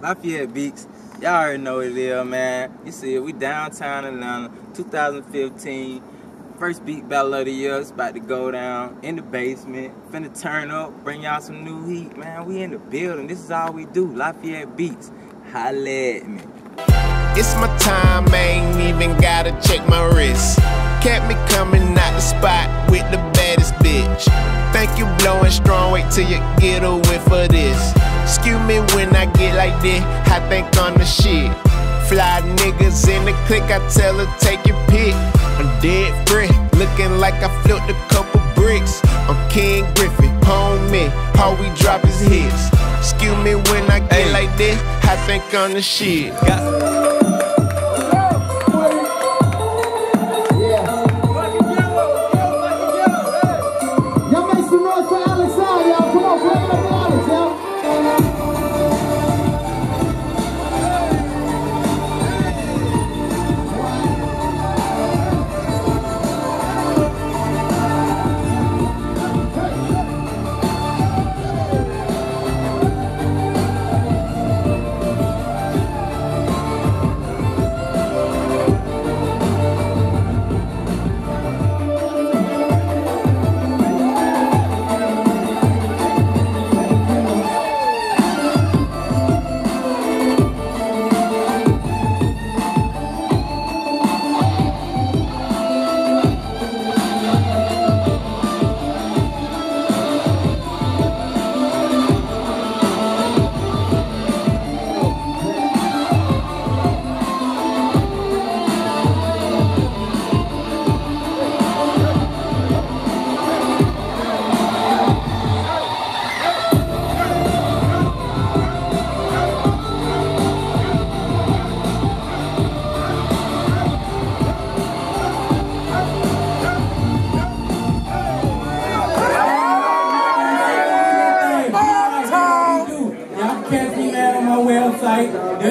Lafayette Beatz. Y'all already know it is, man. You see we downtown Atlanta, 2015. First beat battle of the year. It's about to go down in the basement. Finna turn up, bring y'all some new heat, man. We in the building. This is all we do. Lafayette Beatz. Holla at me. It's my time, I ain't even gotta check my wrist. Kept me coming out the spot with the baddest bitch. Thank you blowing strong, wait till you get a whiff of this. Excuse me when I get like this, I think on the shit. Fly niggas in the click, I tell her take your pick. I'm dead free, looking like I flipped a couple bricks. I'm King Griffin, homie, all we drop is hits. Excuse me when I get like this, I think on the shit. Y'all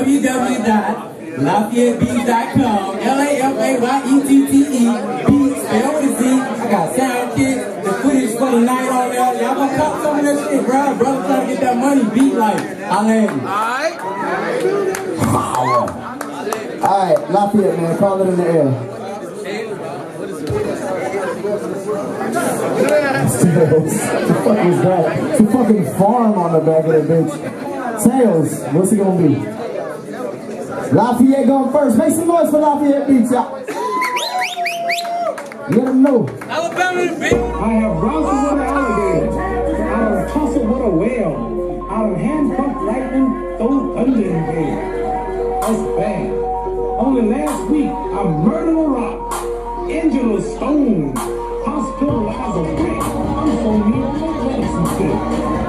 www.lafayettebeatz.com. L-A-F-A-Y-E-T-T-E. Beats, spelled with a Z. I got sound kits, the footage for the night on there. Y'all gonna cop some of that shit, bro. Brother trying to get that money, beat like. I'll All right. All right. Lafayette, man, call it in the air. Tails. The fuck is that? It's a fucking farm on the back of the bitch. Tails, what's it gonna be? Lafayette going first. Make some noise for Lafayette Beatz, y'all. Let them know. Alabama in the. I have Rouser with an alligator. I have tussled with a whale. I have handcuffed lightning, throw thunder in the air. That's bad. Only last week, I murdered a rock, injured a stone, hospitalized a wreck. I'm so near to medicine shit.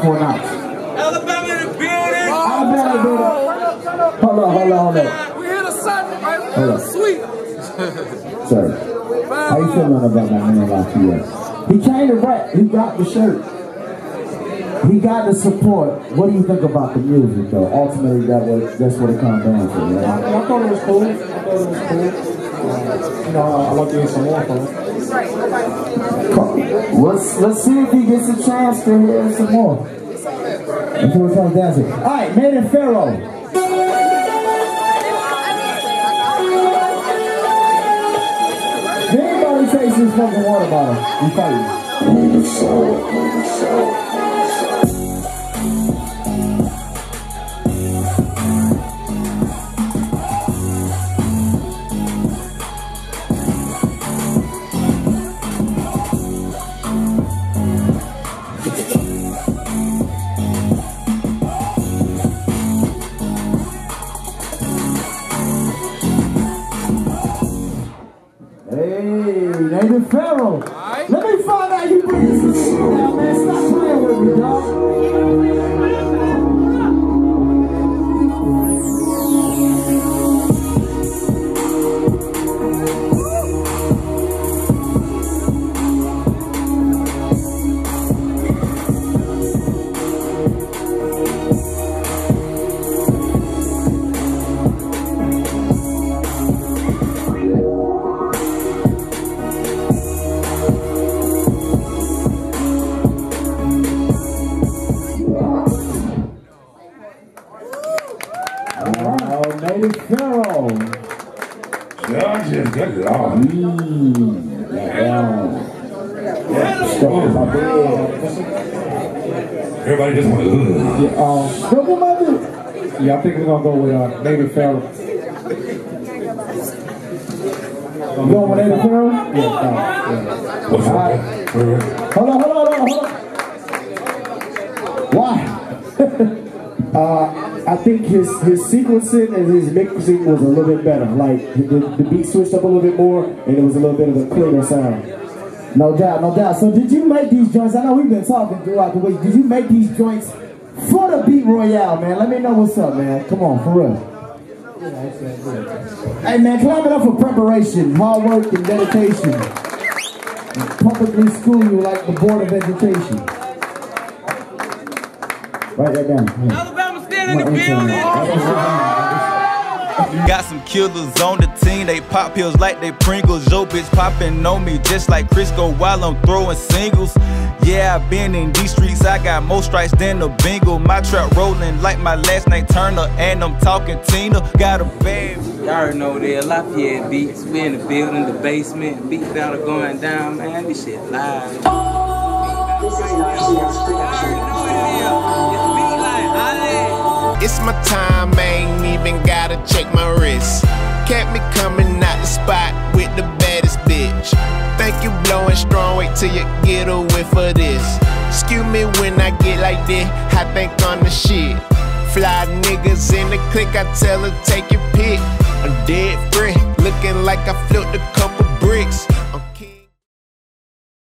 Shout out Fort Knox. Alabama in the building. Alabama, baby. Hold on, hold on, hold on. We hit a Sunday, right? Hold on. Sweet. Sir, how you feeling about my man Lafayette? He came to rap. He got the shirt. He got the support. What do you think about the music, though? Ultimately, that was that's what it comes down to, right? I thought it was cool. I thought it was cool. Uh, you know, I, I like to hear some more from it. Let's let's see if he gets a chance to hear some more. What it comes down to. All right, Native Pharaoh. If anybody this fucking water bottle. Fighting. Hey, Native Pharaoh. Let me find out you bring this to the now, man. Stop playing with me, dog. Judges, good lord. Yeah. Stuff in my. Everybody just went, ugh. Yeah, in my bed. Yeah, I think we're gonna go with uh, Native Pharaoh. You going with Native Pharaoh? Yeah, uh, yeah. What's up? right. Hold on, hold on, hold on, hold on. Why? uh, I think his his sequencing and his mixing was a little bit better. Like the, the beat switched up a little bit more, and it was a little bit of a cleaner sound. No doubt, no doubt. So did you make these joints? I know we've been talking throughout the week. Did you make these joints for the Beat Royale, man? Let me know what's up, man. Come on, for real. Hey man, clap it up for preparation, hard work, and dedication. And publicly school you like the Board of Education. Write that down. Alabama still in the building. Got some killers on the team, they pop pills like they Pringles. Yo, bitch popping on me just like Crisco while I'm throwing singles. Yeah, I been in these streets, I got more strikes than a bingo. My trap rolling like my last name Turner, and I'm talking Tina. Got a bad. Y'all already know there, Lafayette Beatz. We in the building, the basement. Beat battle going down, man. This shit live. This is an RCS production. It's beat like Ali. It's my time, I ain't even gotta check my wrist. Kept me coming out the spot with the baddest bitch. Think you blowing strong, wait till you get away for this. Excuse me when I get like this, I think on the shit. Fly niggas in the click, I tell her take your pick. I'm dead free, looking like I flipped a couple bricks.